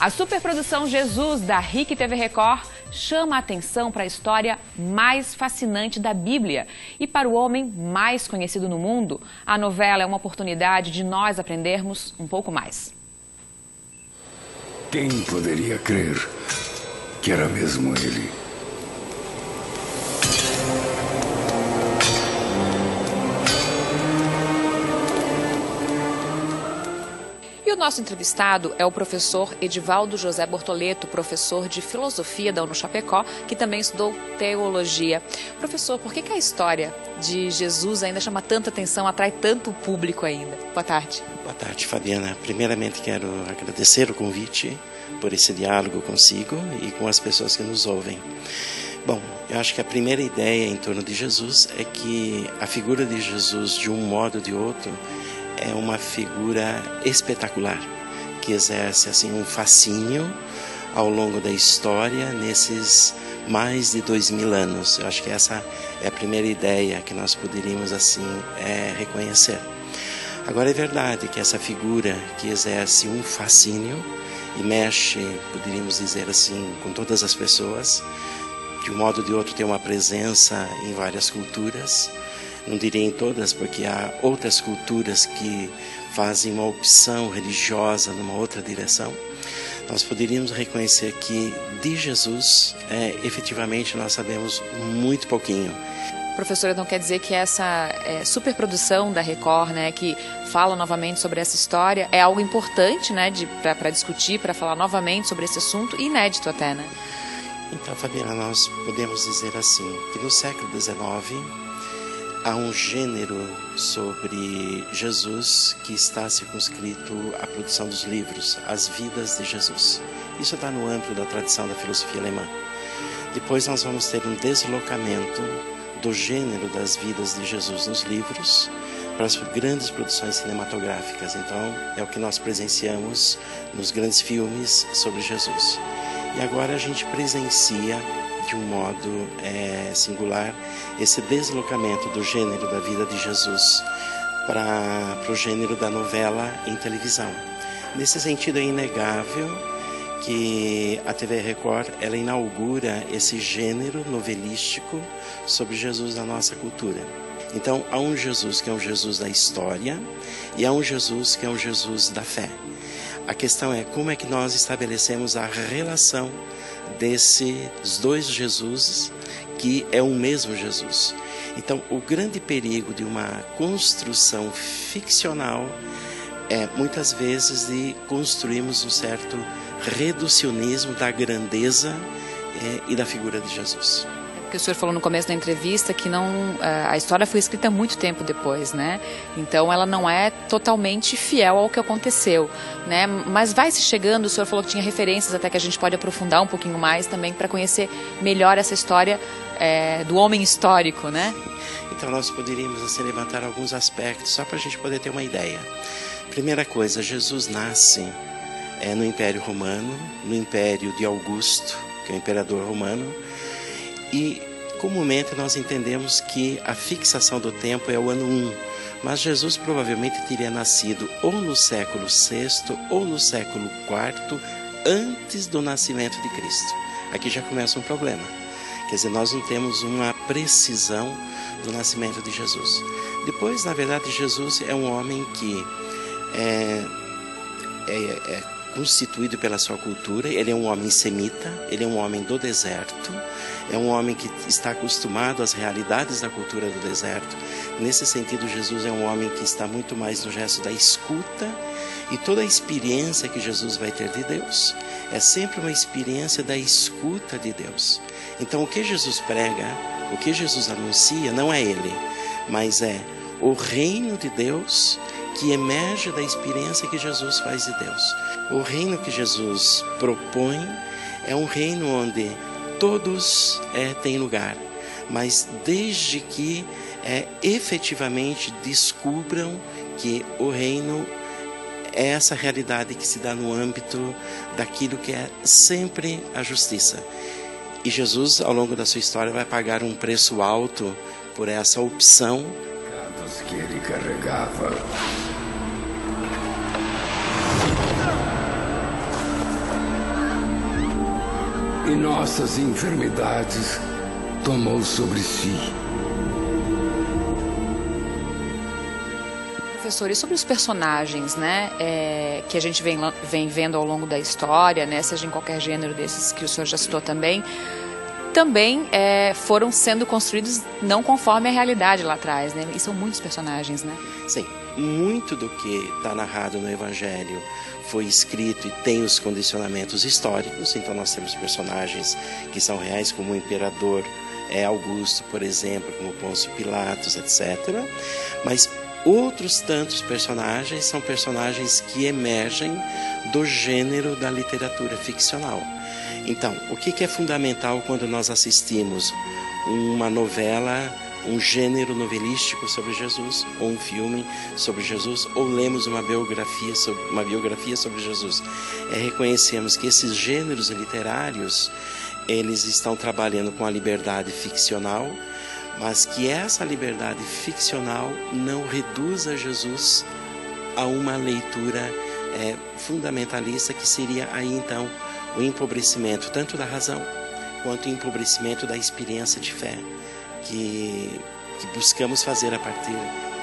A superprodução Jesus da RIC TV Record chama a atenção para a história mais fascinante da Bíblia e para o homem mais conhecido no mundo. A novela é uma oportunidade de nós aprendermos um pouco mais. Quem poderia crer que era mesmo ele? Nosso entrevistado é o professor Edivaldo José Bortoleto, professor de filosofia da Chapecó, que também estudou teologia. Professor, por que, que a história de Jesus ainda chama tanta atenção, atrai tanto público ainda? Boa tarde. Boa tarde, Fabiana. Primeiramente, quero agradecer o convite por esse diálogo consigo e com as pessoas que nos ouvem. Bom, eu acho que a primeira ideia em torno de Jesus é que a figura de Jesus, de um modo ou de outro, é uma figura espetacular que exerce assim um fascínio ao longo da história nesses mais de dois mil anos. Eu acho que essa é a primeira ideia que nós poderíamos assim é, reconhecer. Agora é verdade que essa figura que exerce um fascínio e mexe, poderíamos dizer assim, com todas as pessoas, de um modo ou de outro tem uma presença em várias culturas não direi em todas, porque há outras culturas que fazem uma opção religiosa numa outra direção, nós poderíamos reconhecer que de Jesus, é, efetivamente, nós sabemos muito pouquinho. Professora, então quer dizer que essa é, superprodução da Record, né, que fala novamente sobre essa história, é algo importante, né, para discutir, para falar novamente sobre esse assunto, inédito até, né? Então, Fabiana, nós podemos dizer assim, que no século XIX, há um gênero sobre Jesus que está circunscrito à produção dos livros, as vidas de Jesus. Isso está no âmbito da tradição da filosofia alemã. Depois nós vamos ter um deslocamento do gênero das vidas de Jesus nos livros para as grandes produções cinematográficas. Então, é o que nós presenciamos nos grandes filmes sobre Jesus. E agora a gente presencia de um modo é, singular esse deslocamento do gênero da vida de Jesus para o gênero da novela em televisão. Nesse sentido, é inegável que a TV Record ela inaugura esse gênero novelístico sobre Jesus na nossa cultura. Então, há um Jesus que é um Jesus da história e há um Jesus que é um Jesus da fé. A questão é como é que nós estabelecemos a relação desses dois Jesus, que é o mesmo Jesus. Então, o grande perigo de uma construção ficcional é muitas vezes de construirmos um certo reducionismo da grandeza é, e da figura de Jesus que o senhor falou no começo da entrevista que não a história foi escrita muito tempo depois, né? Então ela não é totalmente fiel ao que aconteceu, né? Mas vai se chegando. O senhor falou que tinha referências até que a gente pode aprofundar um pouquinho mais também para conhecer melhor essa história é, do homem histórico, né? Então nós poderíamos assim levantar alguns aspectos só para a gente poder ter uma ideia. Primeira coisa, Jesus nasce é, no Império Romano, no Império de Augusto, que é o imperador romano e comumente nós entendemos que a fixação do tempo é o ano 1, mas Jesus provavelmente teria nascido ou no século VI ou no século IV antes do nascimento de Cristo. Aqui já começa um problema. Quer dizer, nós não temos uma precisão do nascimento de Jesus. Depois, na verdade, Jesus é um homem que é, é, é constituído pela sua cultura, ele é um homem semita, ele é um homem do deserto, é um homem que está acostumado às realidades da cultura do deserto. Nesse sentido, Jesus é um homem que está muito mais no gesto da escuta e toda a experiência que Jesus vai ter de Deus é sempre uma experiência da escuta de Deus. Então, o que Jesus prega, o que Jesus anuncia, não é ele, mas é o reino de Deus que emerge da experiência que Jesus faz de Deus. O reino que Jesus propõe é um reino onde todos é, têm lugar, mas desde que é, efetivamente descubram que o reino é essa realidade que se dá no âmbito daquilo que é sempre a justiça. E Jesus, ao longo da sua história, vai pagar um preço alto por essa opção. que ele carregava e nossas enfermidades tomou sobre si. Professor, e sobre os personagens, né, é, que a gente vem, vem vendo ao longo da história, né, seja em qualquer gênero desses que o senhor já citou também, também é, foram sendo construídos não conforme a realidade lá atrás, né? E são muitos personagens, né? Sim, muito do que está narrado no Evangelho foi escrito e tem os condicionamentos históricos. Então nós temos personagens que são reais, como o imperador é Augusto, por exemplo, como Pôncio Pilatos, etc. Mas outros tantos personagens são personagens que emergem do gênero da literatura ficcional. Então, o que é fundamental quando nós assistimos uma novela um gênero novelístico sobre Jesus, ou um filme sobre Jesus, ou lemos uma biografia sobre, uma biografia sobre Jesus. É reconhecermos que esses gêneros literários eles estão trabalhando com a liberdade ficcional, mas que essa liberdade ficcional não reduza Jesus a uma leitura é, fundamentalista que seria aí então o empobrecimento tanto da razão quanto o empobrecimento da experiência de fé que, que buscamos fazer a partir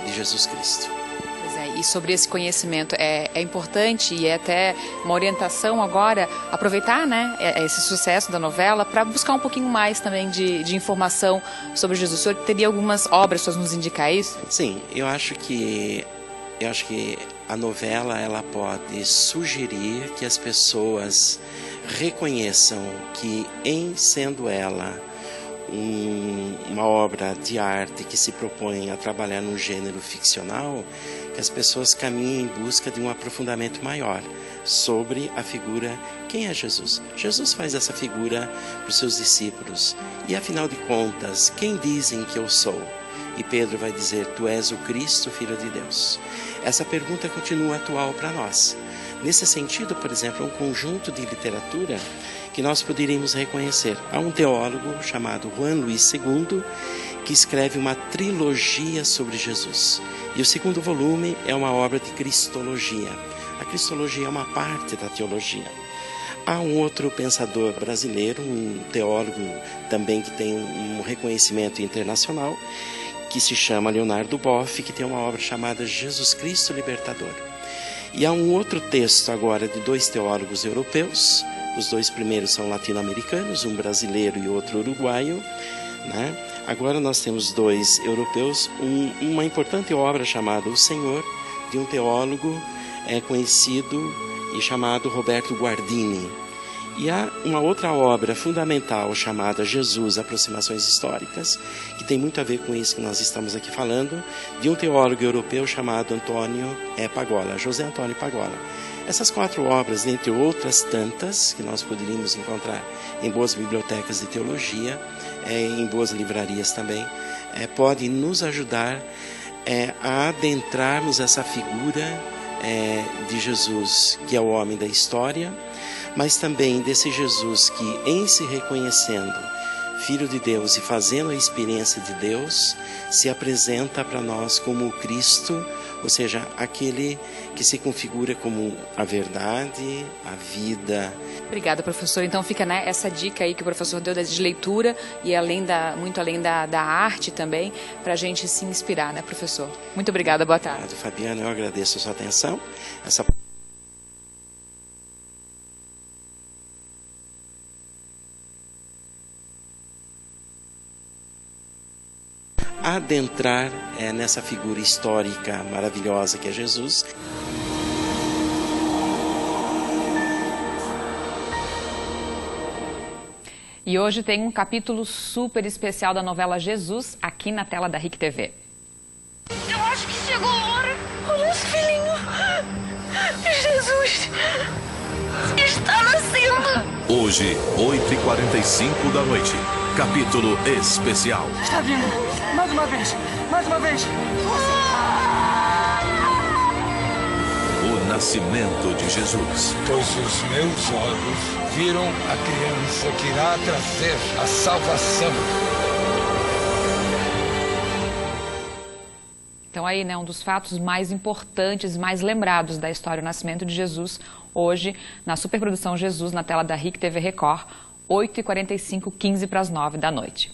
de Jesus Cristo. É, e sobre esse conhecimento é, é, importante e é até uma orientação agora aproveitar né, é, esse sucesso da novela para buscar um pouquinho mais também de, de, informação sobre Jesus. O senhor teria algumas obras para nos indicar isso? Sim, eu acho que eu acho que a novela ela pode sugerir que as pessoas reconheçam que em sendo ela um, uma obra de arte que se propõe a trabalhar num gênero ficcional, que as pessoas caminhem em busca de um aprofundamento maior sobre a figura quem é Jesus. Jesus faz essa figura para os seus discípulos. E afinal de contas, quem dizem que eu sou? E Pedro vai dizer: Tu és o Cristo, filho de Deus. Essa pergunta continua atual para nós. Nesse sentido, por exemplo, um conjunto de literatura que nós poderíamos reconhecer. Há um teólogo chamado Juan Luiz II que escreve uma trilogia sobre Jesus. E o segundo volume é uma obra de cristologia. A cristologia é uma parte da teologia. Há um outro pensador brasileiro, um teólogo também que tem um reconhecimento internacional, que se chama Leonardo Boff, que tem uma obra chamada Jesus Cristo Libertador. E há um outro texto agora de dois teólogos europeus, os dois primeiros são latino-americanos, um brasileiro e outro uruguaio. Né? Agora nós temos dois europeus, um, uma importante obra chamada O Senhor, de um teólogo é, conhecido e chamado Roberto Guardini. E há uma outra obra fundamental chamada Jesus, Aproximações Históricas, que tem muito a ver com isso que nós estamos aqui falando, de um teólogo europeu chamado Antônio é, Pagola, José Antônio Pagola. Essas quatro obras, entre outras tantas, que nós poderíamos encontrar em boas bibliotecas de teologia, é, em boas livrarias também, é, podem nos ajudar a adentrarmos essa figura de Jesus, que é o homem da história, mas também desse Jesus que, em se reconhecendo Filho de Deus e fazendo a experiência de Deus, se apresenta para nós como o Cristo ou seja, aquele que se configura como a verdade, a vida. Obrigada, professor. Então fica né, essa dica aí que o professor deu de leitura e além da, muito além da, da arte também, para a gente se inspirar, né, professor? Muito obrigada, boa tarde. Obrigado, Fabiana. Eu agradeço a sua atenção. Essa adentrar é, nessa figura histórica maravilhosa que é Jesus. E hoje tem um capítulo super especial da novela Jesus aqui na tela da RIC TV. Eu acho que chegou a hora. O nosso filhinho, Jesus, está nascendo. Hoje, 8h45 da noite. Capítulo especial. Está vindo. Mais uma vez. Mais uma vez. O nascimento de Jesus. Pois os meus olhos viram a criança que irá trazer a salvação. Então aí, né, um dos fatos mais importantes, mais lembrados da história do nascimento de Jesus, hoje, na superprodução Jesus, na tela da RIC TV Record, 8h45, 15 para as 9 da noite.